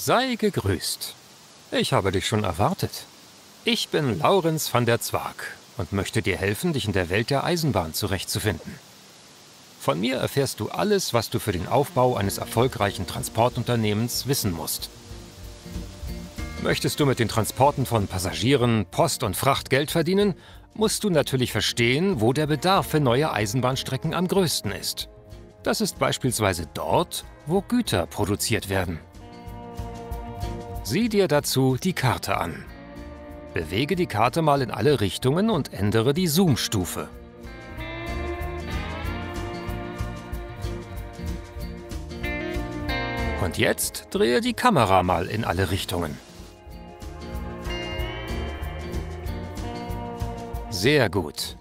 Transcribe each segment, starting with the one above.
Sei gegrüßt. Ich habe dich schon erwartet. Ich bin Laurenz van der Zwag und möchte dir helfen, dich in der Welt der Eisenbahn zurechtzufinden. Von mir erfährst du alles, was du für den Aufbau eines erfolgreichen Transportunternehmens wissen musst. Möchtest du mit den Transporten von Passagieren, Post und Fracht Geld verdienen, musst du natürlich verstehen, wo der Bedarf für neue Eisenbahnstrecken am größten ist. Das ist beispielsweise dort, wo Güter produziert werden. Sieh dir dazu die Karte an. Bewege die Karte mal in alle Richtungen und ändere die Zoom-Stufe. Und jetzt drehe die Kamera mal in alle Richtungen. Sehr gut.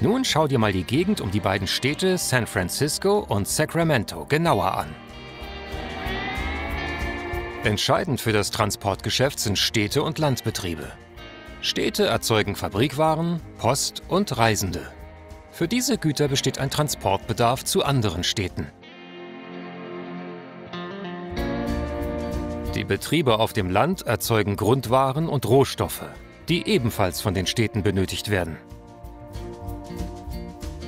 Nun schau dir mal die Gegend um die beiden Städte San Francisco und Sacramento genauer an. Entscheidend für das Transportgeschäft sind Städte und Landbetriebe. Städte erzeugen Fabrikwaren, Post und Reisende. Für diese Güter besteht ein Transportbedarf zu anderen Städten. Die Betriebe auf dem Land erzeugen Grundwaren und Rohstoffe, die ebenfalls von den Städten benötigt werden.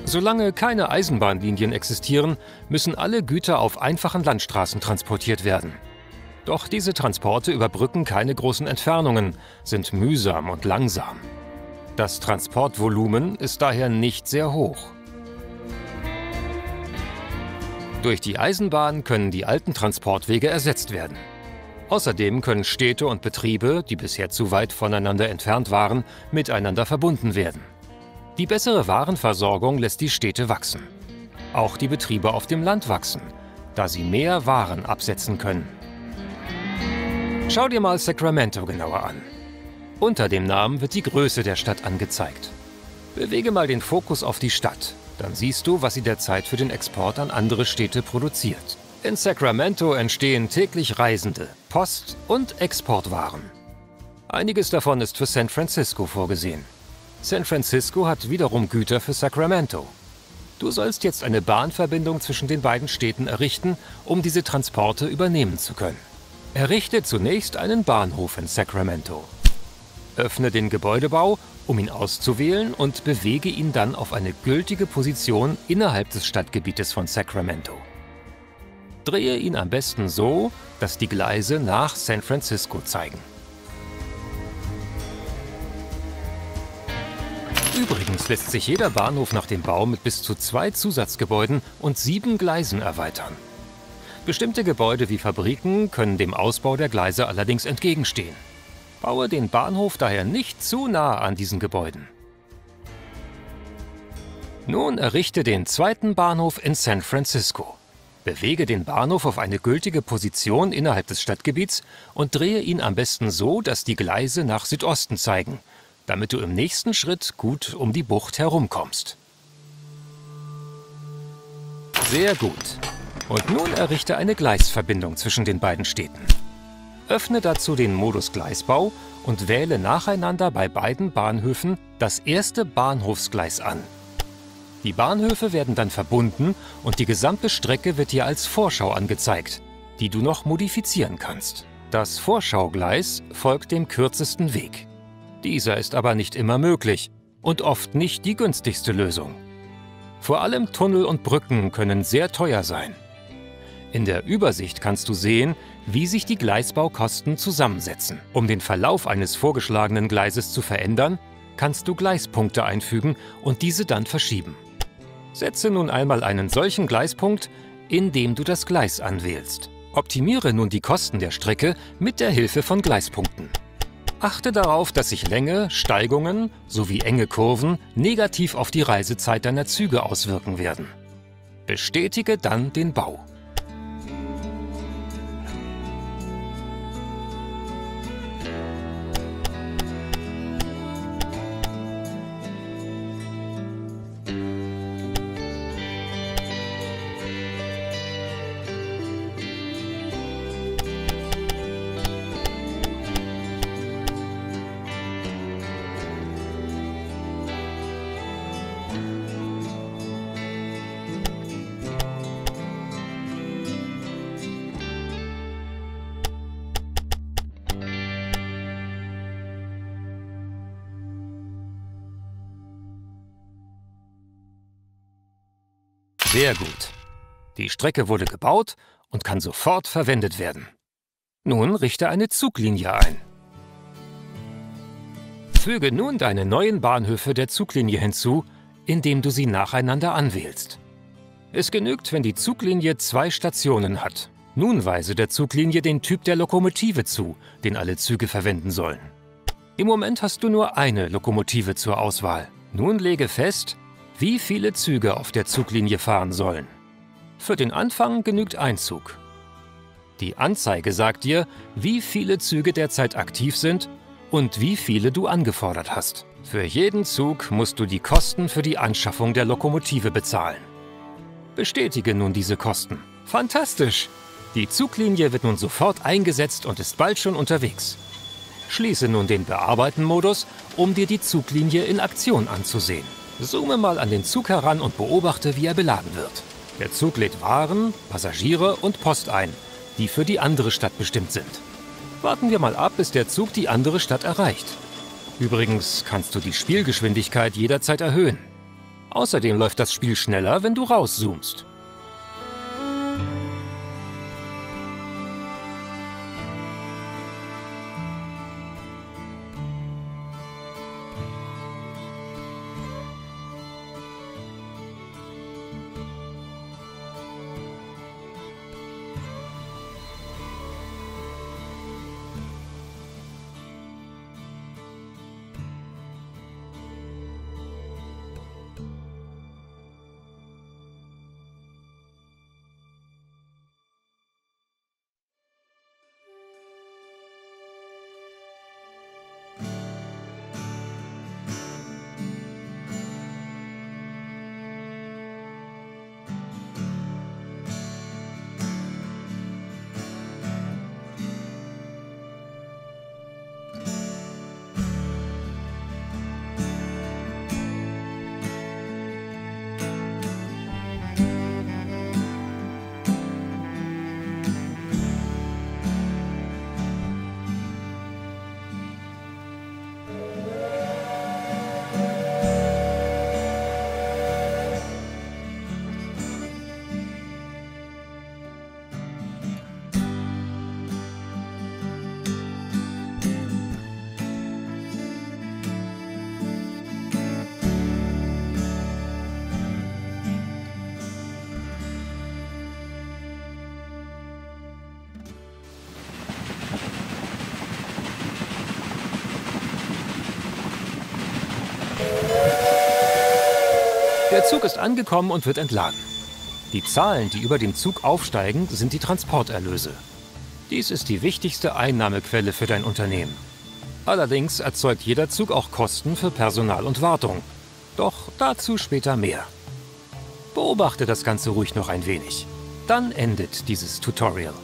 Solange keine Eisenbahnlinien existieren, müssen alle Güter auf einfachen Landstraßen transportiert werden. Doch diese Transporte überbrücken keine großen Entfernungen, sind mühsam und langsam. Das Transportvolumen ist daher nicht sehr hoch. Durch die Eisenbahn können die alten Transportwege ersetzt werden. Außerdem können Städte und Betriebe, die bisher zu weit voneinander entfernt waren, miteinander verbunden werden. Die bessere Warenversorgung lässt die Städte wachsen. Auch die Betriebe auf dem Land wachsen, da sie mehr Waren absetzen können. Schau dir mal Sacramento genauer an. Unter dem Namen wird die Größe der Stadt angezeigt. Bewege mal den Fokus auf die Stadt, dann siehst du, was sie derzeit für den Export an andere Städte produziert. In Sacramento entstehen täglich Reisende, Post- und Exportwaren. Einiges davon ist für San Francisco vorgesehen. San Francisco hat wiederum Güter für Sacramento. Du sollst jetzt eine Bahnverbindung zwischen den beiden Städten errichten, um diese Transporte übernehmen zu können. Errichte zunächst einen Bahnhof in Sacramento. Öffne den Gebäudebau, um ihn auszuwählen und bewege ihn dann auf eine gültige Position innerhalb des Stadtgebietes von Sacramento. Drehe ihn am besten so, dass die Gleise nach San Francisco zeigen. Übrigens lässt sich jeder Bahnhof nach dem Bau mit bis zu zwei Zusatzgebäuden und sieben Gleisen erweitern. Bestimmte Gebäude wie Fabriken können dem Ausbau der Gleise allerdings entgegenstehen. Baue den Bahnhof daher nicht zu nah an diesen Gebäuden. Nun errichte den zweiten Bahnhof in San Francisco. Bewege den Bahnhof auf eine gültige Position innerhalb des Stadtgebiets und drehe ihn am besten so, dass die Gleise nach Südosten zeigen – damit du im nächsten Schritt gut um die Bucht herumkommst. Sehr gut. Und nun errichte eine Gleisverbindung zwischen den beiden Städten. Öffne dazu den Modus Gleisbau und wähle nacheinander bei beiden Bahnhöfen das erste Bahnhofsgleis an. Die Bahnhöfe werden dann verbunden und die gesamte Strecke wird dir als Vorschau angezeigt, die du noch modifizieren kannst. Das Vorschaugleis folgt dem kürzesten Weg. Dieser ist aber nicht immer möglich und oft nicht die günstigste Lösung. Vor allem Tunnel und Brücken können sehr teuer sein. In der Übersicht kannst du sehen, wie sich die Gleisbaukosten zusammensetzen. Um den Verlauf eines vorgeschlagenen Gleises zu verändern, kannst du Gleispunkte einfügen und diese dann verschieben. Setze nun einmal einen solchen Gleispunkt, indem du das Gleis anwählst. Optimiere nun die Kosten der Strecke mit der Hilfe von Gleispunkten. Achte darauf, dass sich Länge, Steigungen sowie enge Kurven negativ auf die Reisezeit deiner Züge auswirken werden. Bestätige dann den Bau. Sehr gut. Die Strecke wurde gebaut und kann sofort verwendet werden. Nun richte eine Zuglinie ein. Füge nun deine neuen Bahnhöfe der Zuglinie hinzu, indem du sie nacheinander anwählst. Es genügt, wenn die Zuglinie zwei Stationen hat. Nun weise der Zuglinie den Typ der Lokomotive zu, den alle Züge verwenden sollen. Im Moment hast du nur eine Lokomotive zur Auswahl. Nun lege fest, wie viele Züge auf der Zuglinie fahren sollen. Für den Anfang genügt ein Zug. Die Anzeige sagt dir, wie viele Züge derzeit aktiv sind und wie viele du angefordert hast. Für jeden Zug musst du die Kosten für die Anschaffung der Lokomotive bezahlen. Bestätige nun diese Kosten. Fantastisch! Die Zuglinie wird nun sofort eingesetzt und ist bald schon unterwegs. Schließe nun den Bearbeiten-Modus, um dir die Zuglinie in Aktion anzusehen. Zoome mal an den Zug heran und beobachte, wie er beladen wird. Der Zug lädt Waren, Passagiere und Post ein, die für die andere Stadt bestimmt sind. Warten wir mal ab, bis der Zug die andere Stadt erreicht. Übrigens kannst du die Spielgeschwindigkeit jederzeit erhöhen. Außerdem läuft das Spiel schneller, wenn du rauszoomst. Zug ist angekommen und wird entladen. Die Zahlen, die über dem Zug aufsteigen, sind die Transporterlöse. Dies ist die wichtigste Einnahmequelle für dein Unternehmen. Allerdings erzeugt jeder Zug auch Kosten für Personal und Wartung. Doch dazu später mehr. Beobachte das Ganze ruhig noch ein wenig. Dann endet dieses Tutorial.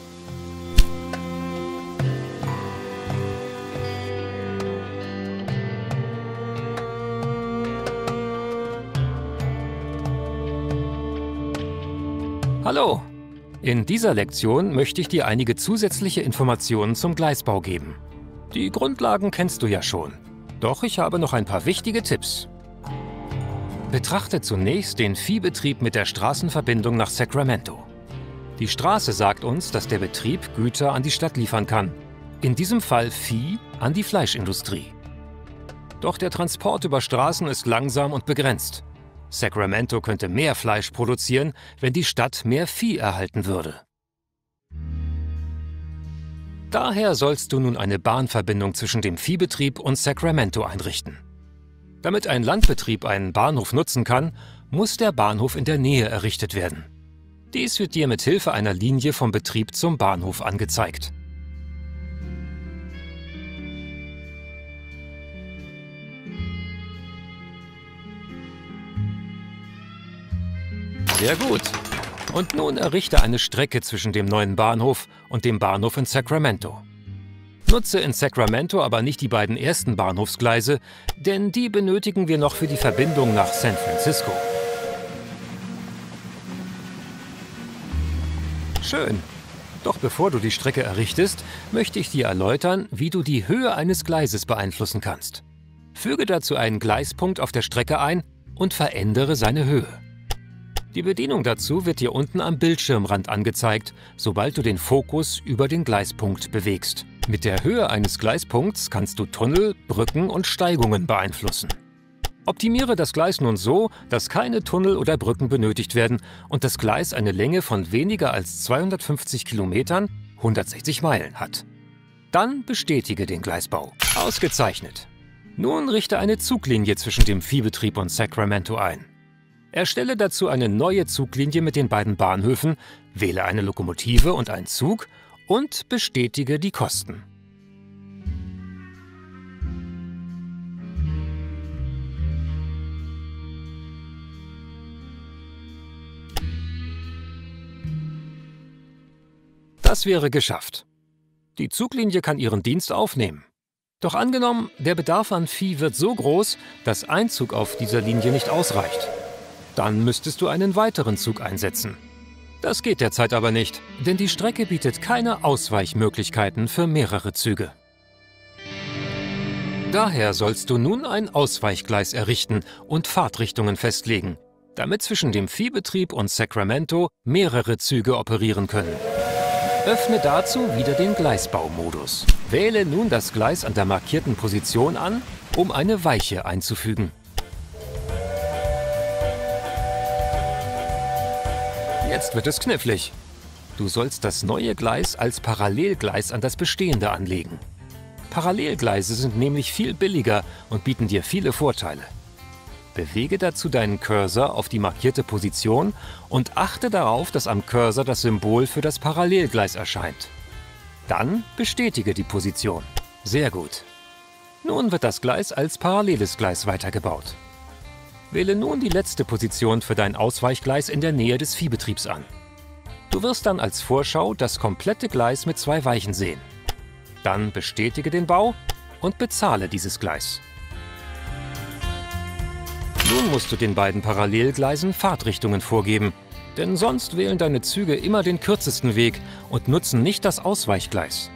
Hallo! In dieser Lektion möchte ich dir einige zusätzliche Informationen zum Gleisbau geben. Die Grundlagen kennst du ja schon. Doch ich habe noch ein paar wichtige Tipps. Betrachte zunächst den Viehbetrieb mit der Straßenverbindung nach Sacramento. Die Straße sagt uns, dass der Betrieb Güter an die Stadt liefern kann. In diesem Fall Vieh an die Fleischindustrie. Doch der Transport über Straßen ist langsam und begrenzt. Sacramento könnte mehr Fleisch produzieren, wenn die Stadt mehr Vieh erhalten würde. Daher sollst du nun eine Bahnverbindung zwischen dem Viehbetrieb und Sacramento einrichten. Damit ein Landbetrieb einen Bahnhof nutzen kann, muss der Bahnhof in der Nähe errichtet werden. Dies wird dir mit Hilfe einer Linie vom Betrieb zum Bahnhof angezeigt. Sehr gut. Und nun errichte eine Strecke zwischen dem neuen Bahnhof und dem Bahnhof in Sacramento. Nutze in Sacramento aber nicht die beiden ersten Bahnhofsgleise, denn die benötigen wir noch für die Verbindung nach San Francisco. Schön. Doch bevor du die Strecke errichtest, möchte ich dir erläutern, wie du die Höhe eines Gleises beeinflussen kannst. Füge dazu einen Gleispunkt auf der Strecke ein und verändere seine Höhe. Die Bedienung dazu wird dir unten am Bildschirmrand angezeigt, sobald du den Fokus über den Gleispunkt bewegst. Mit der Höhe eines Gleispunkts kannst du Tunnel, Brücken und Steigungen beeinflussen. Optimiere das Gleis nun so, dass keine Tunnel oder Brücken benötigt werden und das Gleis eine Länge von weniger als 250 Kilometern, 160 Meilen hat. Dann bestätige den Gleisbau. Ausgezeichnet. Nun richte eine Zuglinie zwischen dem Viehbetrieb und Sacramento ein. Erstelle dazu eine neue Zuglinie mit den beiden Bahnhöfen, wähle eine Lokomotive und einen Zug und bestätige die Kosten. Das wäre geschafft. Die Zuglinie kann ihren Dienst aufnehmen. Doch angenommen, der Bedarf an Vieh wird so groß, dass ein Zug auf dieser Linie nicht ausreicht. Dann müsstest du einen weiteren Zug einsetzen. Das geht derzeit aber nicht, denn die Strecke bietet keine Ausweichmöglichkeiten für mehrere Züge. Daher sollst du nun ein Ausweichgleis errichten und Fahrtrichtungen festlegen, damit zwischen dem Viehbetrieb und Sacramento mehrere Züge operieren können. Öffne dazu wieder den Gleisbaumodus. Wähle nun das Gleis an der markierten Position an, um eine Weiche einzufügen. Jetzt wird es knifflig. Du sollst das neue Gleis als Parallelgleis an das bestehende anlegen. Parallelgleise sind nämlich viel billiger und bieten dir viele Vorteile. Bewege dazu deinen Cursor auf die markierte Position und achte darauf, dass am Cursor das Symbol für das Parallelgleis erscheint. Dann bestätige die Position. Sehr gut. Nun wird das Gleis als paralleles Gleis weitergebaut. Wähle nun die letzte Position für dein Ausweichgleis in der Nähe des Viehbetriebs an. Du wirst dann als Vorschau das komplette Gleis mit zwei Weichen sehen. Dann bestätige den Bau und bezahle dieses Gleis. Nun musst du den beiden Parallelgleisen Fahrtrichtungen vorgeben, denn sonst wählen deine Züge immer den kürzesten Weg und nutzen nicht das Ausweichgleis.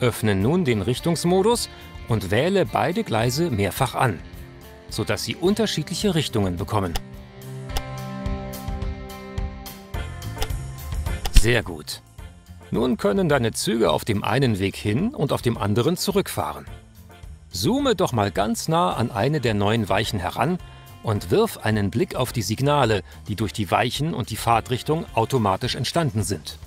Öffne nun den Richtungsmodus und wähle beide Gleise mehrfach an sodass sie unterschiedliche Richtungen bekommen. Sehr gut. Nun können deine Züge auf dem einen Weg hin und auf dem anderen zurückfahren. Zoome doch mal ganz nah an eine der neuen Weichen heran und wirf einen Blick auf die Signale, die durch die Weichen und die Fahrtrichtung automatisch entstanden sind.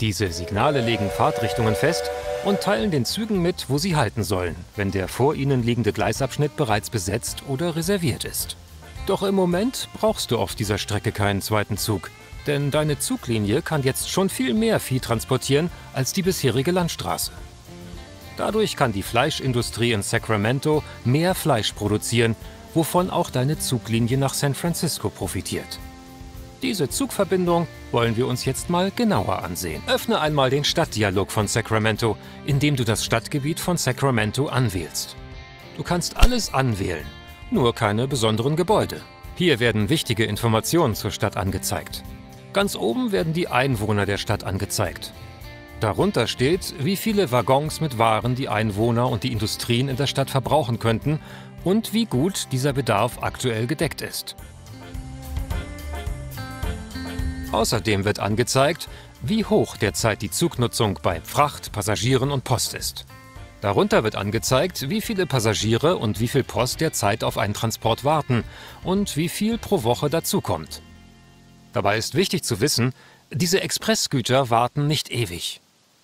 Diese Signale legen Fahrtrichtungen fest und teilen den Zügen mit, wo sie halten sollen, wenn der vor ihnen liegende Gleisabschnitt bereits besetzt oder reserviert ist. Doch im Moment brauchst du auf dieser Strecke keinen zweiten Zug, denn deine Zuglinie kann jetzt schon viel mehr Vieh transportieren als die bisherige Landstraße. Dadurch kann die Fleischindustrie in Sacramento mehr Fleisch produzieren, wovon auch deine Zuglinie nach San Francisco profitiert. Diese Zugverbindung wollen wir uns jetzt mal genauer ansehen. Öffne einmal den Stadtdialog von Sacramento, indem du das Stadtgebiet von Sacramento anwählst. Du kannst alles anwählen, nur keine besonderen Gebäude. Hier werden wichtige Informationen zur Stadt angezeigt. Ganz oben werden die Einwohner der Stadt angezeigt. Darunter steht, wie viele Waggons mit Waren die Einwohner und die Industrien in der Stadt verbrauchen könnten und wie gut dieser Bedarf aktuell gedeckt ist. Außerdem wird angezeigt, wie hoch derzeit die Zugnutzung bei Fracht, Passagieren und Post ist. Darunter wird angezeigt, wie viele Passagiere und wie viel Post derzeit auf einen Transport warten und wie viel pro Woche dazukommt. Dabei ist wichtig zu wissen, diese Expressgüter warten nicht ewig.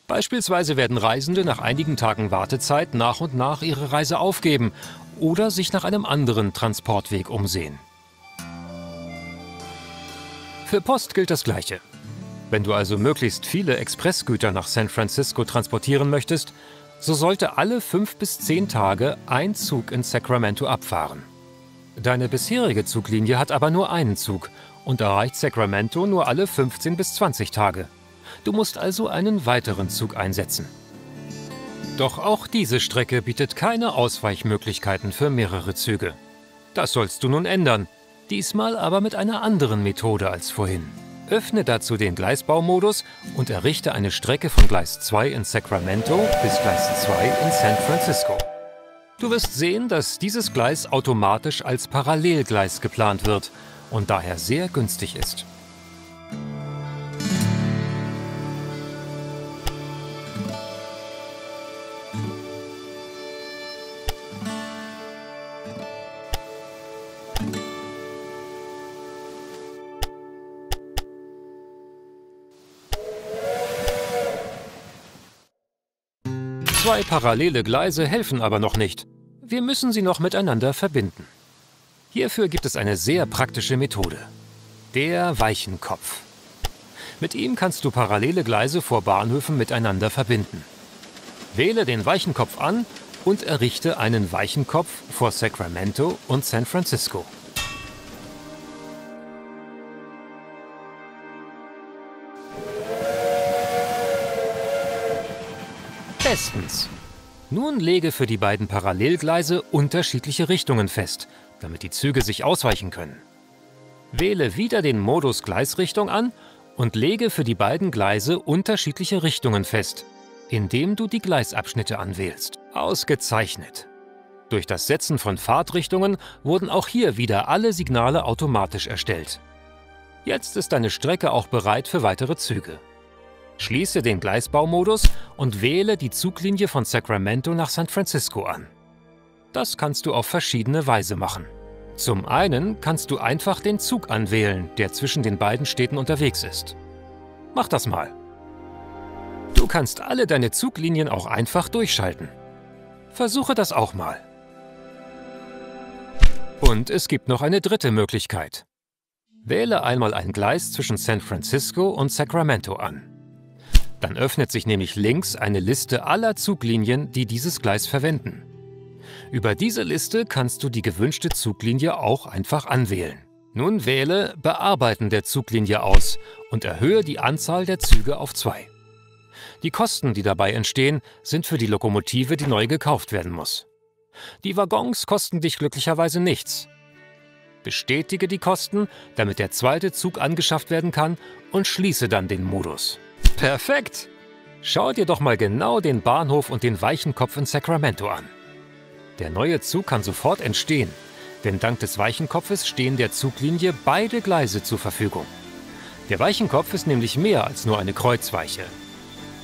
Beispielsweise werden Reisende nach einigen Tagen Wartezeit nach und nach ihre Reise aufgeben oder sich nach einem anderen Transportweg umsehen. Für Post gilt das Gleiche. Wenn du also möglichst viele Expressgüter nach San Francisco transportieren möchtest, so sollte alle fünf bis zehn Tage ein Zug in Sacramento abfahren. Deine bisherige Zuglinie hat aber nur einen Zug und erreicht Sacramento nur alle 15 bis 20 Tage. Du musst also einen weiteren Zug einsetzen. Doch auch diese Strecke bietet keine Ausweichmöglichkeiten für mehrere Züge. Das sollst du nun ändern, diesmal aber mit einer anderen Methode als vorhin. Öffne dazu den Gleisbaumodus und errichte eine Strecke von Gleis 2 in Sacramento bis Gleis 2 in San Francisco. Du wirst sehen, dass dieses Gleis automatisch als Parallelgleis geplant wird und daher sehr günstig ist. Zwei parallele Gleise helfen aber noch nicht. Wir müssen sie noch miteinander verbinden. Hierfür gibt es eine sehr praktische Methode. Der Weichenkopf. Mit ihm kannst du parallele Gleise vor Bahnhöfen miteinander verbinden. Wähle den Weichenkopf an und errichte einen Weichenkopf vor Sacramento und San Francisco. Bestens. Nun lege für die beiden Parallelgleise unterschiedliche Richtungen fest, damit die Züge sich ausweichen können. Wähle wieder den Modus Gleisrichtung an und lege für die beiden Gleise unterschiedliche Richtungen fest, indem du die Gleisabschnitte anwählst. Ausgezeichnet! Durch das Setzen von Fahrtrichtungen wurden auch hier wieder alle Signale automatisch erstellt. Jetzt ist deine Strecke auch bereit für weitere Züge. Schließe den Gleisbaumodus und wähle die Zuglinie von Sacramento nach San Francisco an. Das kannst du auf verschiedene Weise machen. Zum einen kannst du einfach den Zug anwählen, der zwischen den beiden Städten unterwegs ist. Mach das mal. Du kannst alle deine Zuglinien auch einfach durchschalten. Versuche das auch mal. Und es gibt noch eine dritte Möglichkeit. Wähle einmal ein Gleis zwischen San Francisco und Sacramento an. Dann öffnet sich nämlich links eine Liste aller Zuglinien, die dieses Gleis verwenden. Über diese Liste kannst du die gewünschte Zuglinie auch einfach anwählen. Nun wähle Bearbeiten der Zuglinie aus und erhöhe die Anzahl der Züge auf zwei. Die Kosten, die dabei entstehen, sind für die Lokomotive, die neu gekauft werden muss. Die Waggons kosten dich glücklicherweise nichts. Bestätige die Kosten, damit der zweite Zug angeschafft werden kann und schließe dann den Modus. Perfekt! Schau dir doch mal genau den Bahnhof und den Weichenkopf in Sacramento an. Der neue Zug kann sofort entstehen, denn dank des Weichenkopfes stehen der Zuglinie beide Gleise zur Verfügung. Der Weichenkopf ist nämlich mehr als nur eine Kreuzweiche.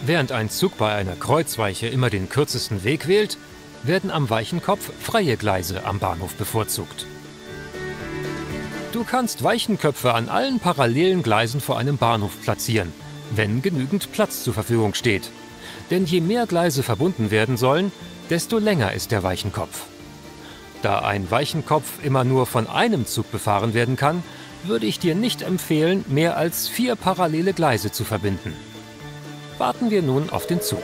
Während ein Zug bei einer Kreuzweiche immer den kürzesten Weg wählt, werden am Weichenkopf freie Gleise am Bahnhof bevorzugt. Du kannst Weichenköpfe an allen parallelen Gleisen vor einem Bahnhof platzieren wenn genügend Platz zur Verfügung steht. Denn je mehr Gleise verbunden werden sollen, desto länger ist der Weichenkopf. Da ein Weichenkopf immer nur von einem Zug befahren werden kann, würde ich dir nicht empfehlen, mehr als vier parallele Gleise zu verbinden. Warten wir nun auf den Zug.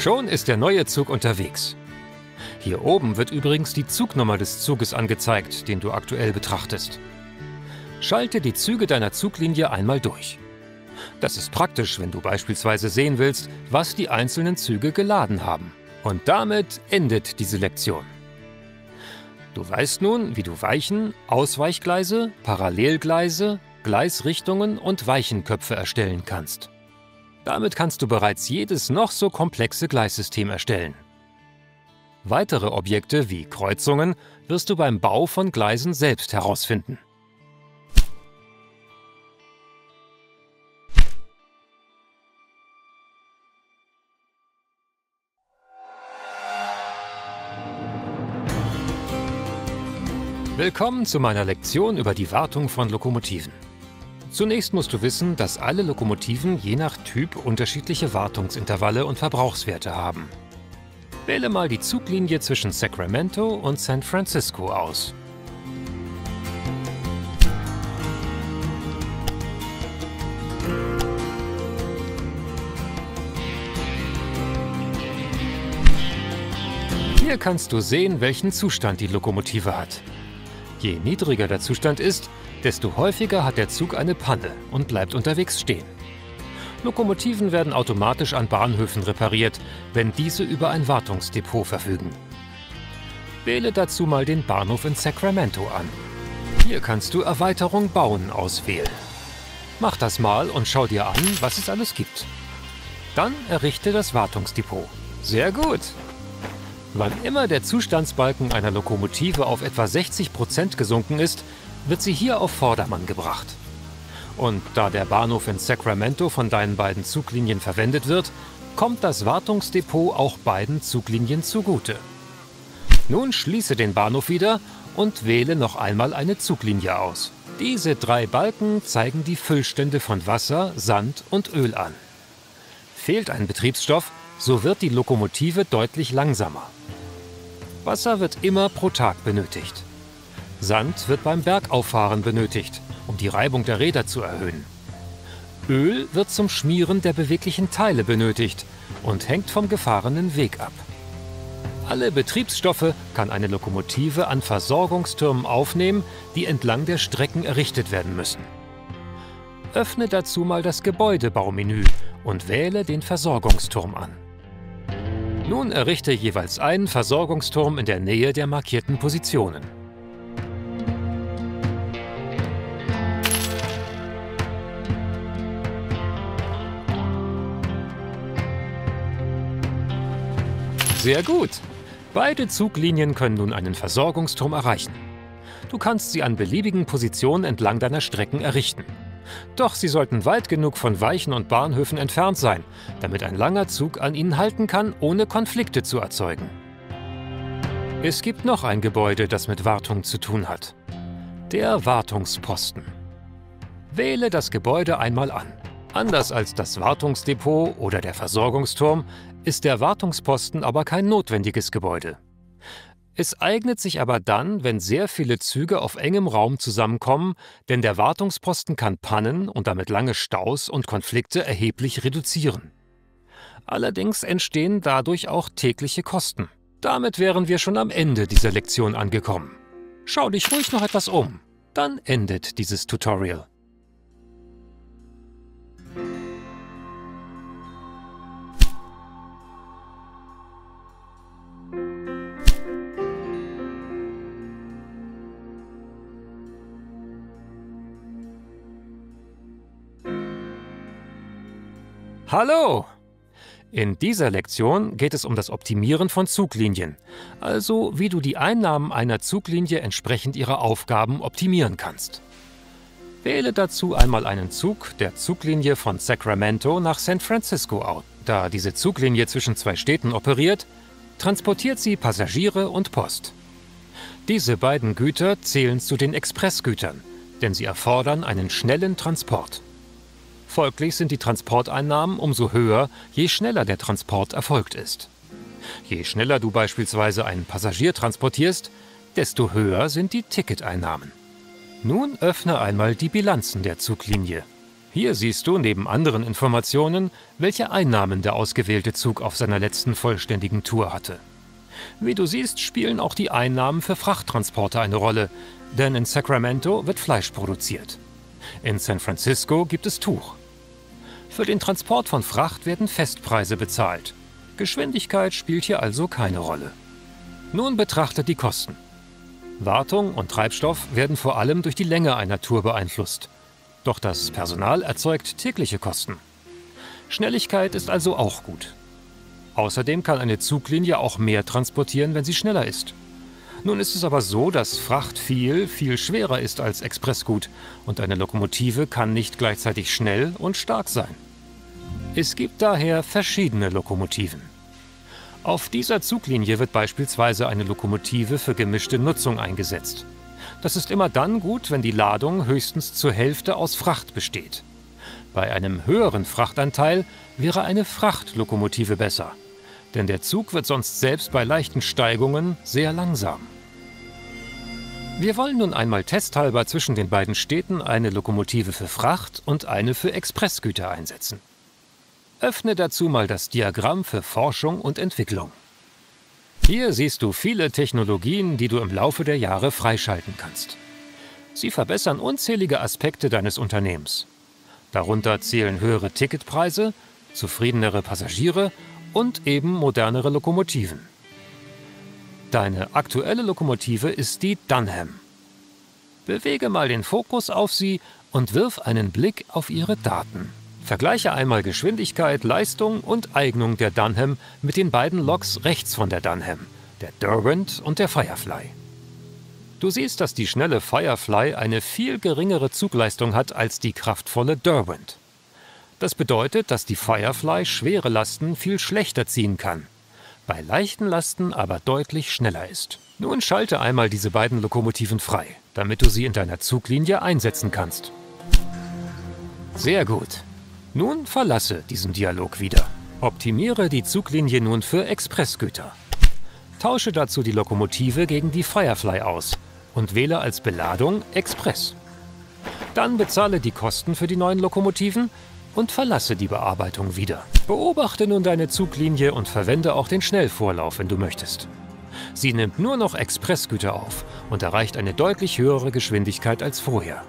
Schon ist der neue Zug unterwegs. Hier oben wird übrigens die Zugnummer des Zuges angezeigt, den du aktuell betrachtest. Schalte die Züge deiner Zuglinie einmal durch. Das ist praktisch, wenn du beispielsweise sehen willst, was die einzelnen Züge geladen haben. Und damit endet diese Lektion. Du weißt nun, wie du Weichen, Ausweichgleise, Parallelgleise, Gleisrichtungen und Weichenköpfe erstellen kannst. Damit kannst du bereits jedes noch so komplexe Gleissystem erstellen. Weitere Objekte wie Kreuzungen wirst du beim Bau von Gleisen selbst herausfinden. Willkommen zu meiner Lektion über die Wartung von Lokomotiven. Zunächst musst du wissen, dass alle Lokomotiven je nach Typ unterschiedliche Wartungsintervalle und Verbrauchswerte haben. Wähle mal die Zuglinie zwischen Sacramento und San Francisco aus. Hier kannst du sehen, welchen Zustand die Lokomotive hat. Je niedriger der Zustand ist, desto häufiger hat der Zug eine Panne und bleibt unterwegs stehen. Lokomotiven werden automatisch an Bahnhöfen repariert, wenn diese über ein Wartungsdepot verfügen. Wähle dazu mal den Bahnhof in Sacramento an. Hier kannst du Erweiterung Bauen auswählen. Mach das mal und schau dir an, was es alles gibt. Dann errichte das Wartungsdepot. Sehr gut. Wann immer der Zustandsbalken einer Lokomotive auf etwa 60% gesunken ist, wird sie hier auf Vordermann gebracht. Und da der Bahnhof in Sacramento von deinen beiden Zuglinien verwendet wird, kommt das Wartungsdepot auch beiden Zuglinien zugute. Nun schließe den Bahnhof wieder und wähle noch einmal eine Zuglinie aus. Diese drei Balken zeigen die Füllstände von Wasser, Sand und Öl an. Fehlt ein Betriebsstoff, so wird die Lokomotive deutlich langsamer. Wasser wird immer pro Tag benötigt. Sand wird beim Bergauffahren benötigt, um die Reibung der Räder zu erhöhen. Öl wird zum Schmieren der beweglichen Teile benötigt und hängt vom gefahrenen Weg ab. Alle Betriebsstoffe kann eine Lokomotive an Versorgungstürmen aufnehmen, die entlang der Strecken errichtet werden müssen. Öffne dazu mal das Gebäudebaumenü und wähle den Versorgungsturm an. Nun errichte jeweils einen Versorgungsturm in der Nähe der markierten Positionen. Sehr gut. Beide Zuglinien können nun einen Versorgungsturm erreichen. Du kannst sie an beliebigen Positionen entlang deiner Strecken errichten. Doch sie sollten weit genug von Weichen und Bahnhöfen entfernt sein, damit ein langer Zug an ihnen halten kann, ohne Konflikte zu erzeugen. Es gibt noch ein Gebäude, das mit Wartung zu tun hat. Der Wartungsposten. Wähle das Gebäude einmal an. Anders als das Wartungsdepot oder der Versorgungsturm ist der Wartungsposten aber kein notwendiges Gebäude. Es eignet sich aber dann, wenn sehr viele Züge auf engem Raum zusammenkommen, denn der Wartungsposten kann Pannen und damit lange Staus und Konflikte erheblich reduzieren. Allerdings entstehen dadurch auch tägliche Kosten. Damit wären wir schon am Ende dieser Lektion angekommen. Schau dich ruhig noch etwas um. Dann endet dieses Tutorial. Hallo! In dieser Lektion geht es um das Optimieren von Zuglinien, also wie du die Einnahmen einer Zuglinie entsprechend ihrer Aufgaben optimieren kannst. Wähle dazu einmal einen Zug der Zuglinie von Sacramento nach San Francisco aus. Da diese Zuglinie zwischen zwei Städten operiert, transportiert sie Passagiere und Post. Diese beiden Güter zählen zu den Expressgütern, denn sie erfordern einen schnellen Transport. Folglich sind die Transporteinnahmen umso höher, je schneller der Transport erfolgt ist. Je schneller du beispielsweise einen Passagier transportierst, desto höher sind die Ticketeinnahmen. Nun öffne einmal die Bilanzen der Zuglinie. Hier siehst du neben anderen Informationen, welche Einnahmen der ausgewählte Zug auf seiner letzten vollständigen Tour hatte. Wie du siehst, spielen auch die Einnahmen für Frachttransporte eine Rolle, denn in Sacramento wird Fleisch produziert. In San Francisco gibt es Tuch. Für den Transport von Fracht werden Festpreise bezahlt. Geschwindigkeit spielt hier also keine Rolle. Nun betrachtet die Kosten. Wartung und Treibstoff werden vor allem durch die Länge einer Tour beeinflusst. Doch das Personal erzeugt tägliche Kosten. Schnelligkeit ist also auch gut. Außerdem kann eine Zuglinie auch mehr transportieren, wenn sie schneller ist. Nun ist es aber so, dass Fracht viel, viel schwerer ist als Expressgut und eine Lokomotive kann nicht gleichzeitig schnell und stark sein. Es gibt daher verschiedene Lokomotiven. Auf dieser Zuglinie wird beispielsweise eine Lokomotive für gemischte Nutzung eingesetzt. Das ist immer dann gut, wenn die Ladung höchstens zur Hälfte aus Fracht besteht. Bei einem höheren Frachtanteil wäre eine Frachtlokomotive besser denn der Zug wird sonst selbst bei leichten Steigungen sehr langsam. Wir wollen nun einmal testhalber zwischen den beiden Städten eine Lokomotive für Fracht und eine für Expressgüter einsetzen. Öffne dazu mal das Diagramm für Forschung und Entwicklung. Hier siehst du viele Technologien, die du im Laufe der Jahre freischalten kannst. Sie verbessern unzählige Aspekte deines Unternehmens. Darunter zählen höhere Ticketpreise, zufriedenere Passagiere und eben modernere Lokomotiven. Deine aktuelle Lokomotive ist die Dunham. Bewege mal den Fokus auf sie und wirf einen Blick auf ihre Daten. Vergleiche einmal Geschwindigkeit, Leistung und Eignung der Dunham mit den beiden Loks rechts von der Dunham, der Derwent und der Firefly. Du siehst, dass die schnelle Firefly eine viel geringere Zugleistung hat als die kraftvolle Derwent. Das bedeutet, dass die Firefly schwere Lasten viel schlechter ziehen kann, bei leichten Lasten aber deutlich schneller ist. Nun schalte einmal diese beiden Lokomotiven frei, damit du sie in deiner Zuglinie einsetzen kannst. Sehr gut. Nun verlasse diesen Dialog wieder. Optimiere die Zuglinie nun für Expressgüter. Tausche dazu die Lokomotive gegen die Firefly aus und wähle als Beladung Express. Dann bezahle die Kosten für die neuen Lokomotiven und verlasse die Bearbeitung wieder. Beobachte nun deine Zuglinie und verwende auch den Schnellvorlauf, wenn du möchtest. Sie nimmt nur noch Expressgüter auf und erreicht eine deutlich höhere Geschwindigkeit als vorher.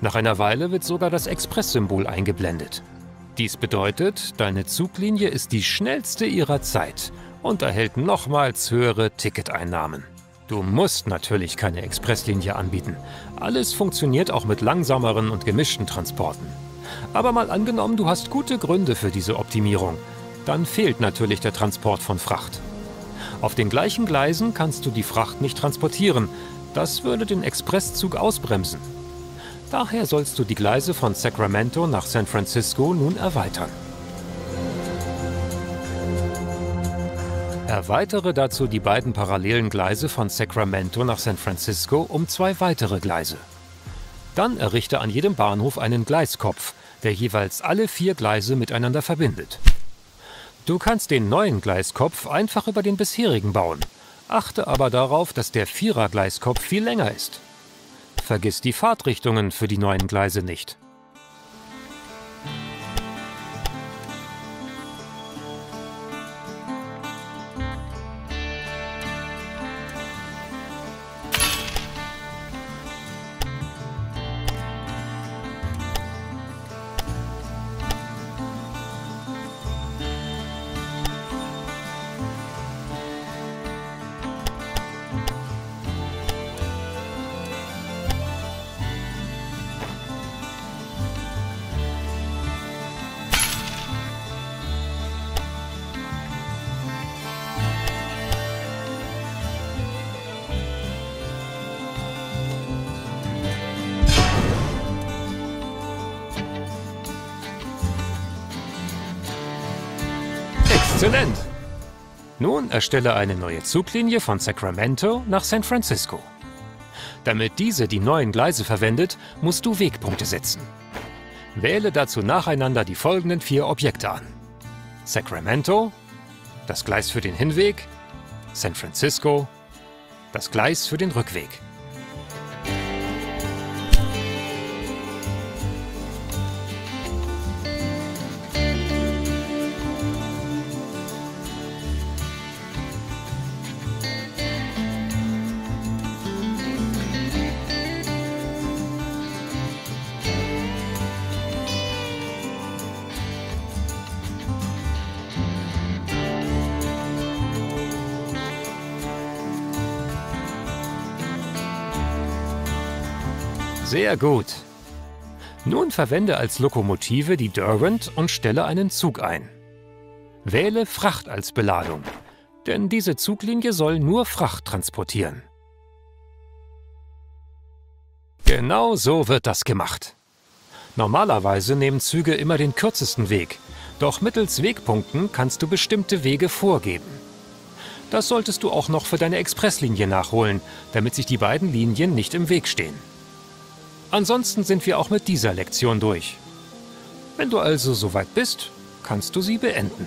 Nach einer Weile wird sogar das Express-Symbol eingeblendet. Dies bedeutet, deine Zuglinie ist die schnellste ihrer Zeit und erhält nochmals höhere Ticketeinnahmen. Du musst natürlich keine Expresslinie anbieten. Alles funktioniert auch mit langsameren und gemischten Transporten. Aber mal angenommen, du hast gute Gründe für diese Optimierung, dann fehlt natürlich der Transport von Fracht. Auf den gleichen Gleisen kannst du die Fracht nicht transportieren. Das würde den Expresszug ausbremsen. Daher sollst du die Gleise von Sacramento nach San Francisco nun erweitern. Erweitere dazu die beiden parallelen Gleise von Sacramento nach San Francisco um zwei weitere Gleise. Dann errichte an jedem Bahnhof einen Gleiskopf, der jeweils alle vier Gleise miteinander verbindet. Du kannst den neuen Gleiskopf einfach über den bisherigen bauen, achte aber darauf, dass der Vierergleiskopf viel länger ist. Vergiss die Fahrtrichtungen für die neuen Gleise nicht. Erstelle eine neue Zuglinie von Sacramento nach San Francisco. Damit diese die neuen Gleise verwendet, musst du Wegpunkte setzen. Wähle dazu nacheinander die folgenden vier Objekte an. Sacramento, das Gleis für den Hinweg, San Francisco, das Gleis für den Rückweg. Sehr gut. Nun verwende als Lokomotive die Derwent und stelle einen Zug ein. Wähle Fracht als Beladung, denn diese Zuglinie soll nur Fracht transportieren. Genau so wird das gemacht. Normalerweise nehmen Züge immer den kürzesten Weg, doch mittels Wegpunkten kannst du bestimmte Wege vorgeben. Das solltest du auch noch für deine Expresslinie nachholen, damit sich die beiden Linien nicht im Weg stehen. Ansonsten sind wir auch mit dieser Lektion durch. Wenn du also soweit bist, kannst du sie beenden.